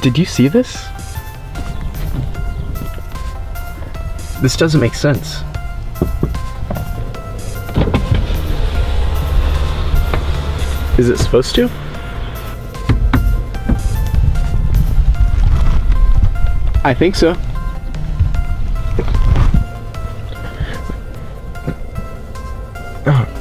Did you see this? This doesn't make sense. Is it supposed to? I think so. Oh.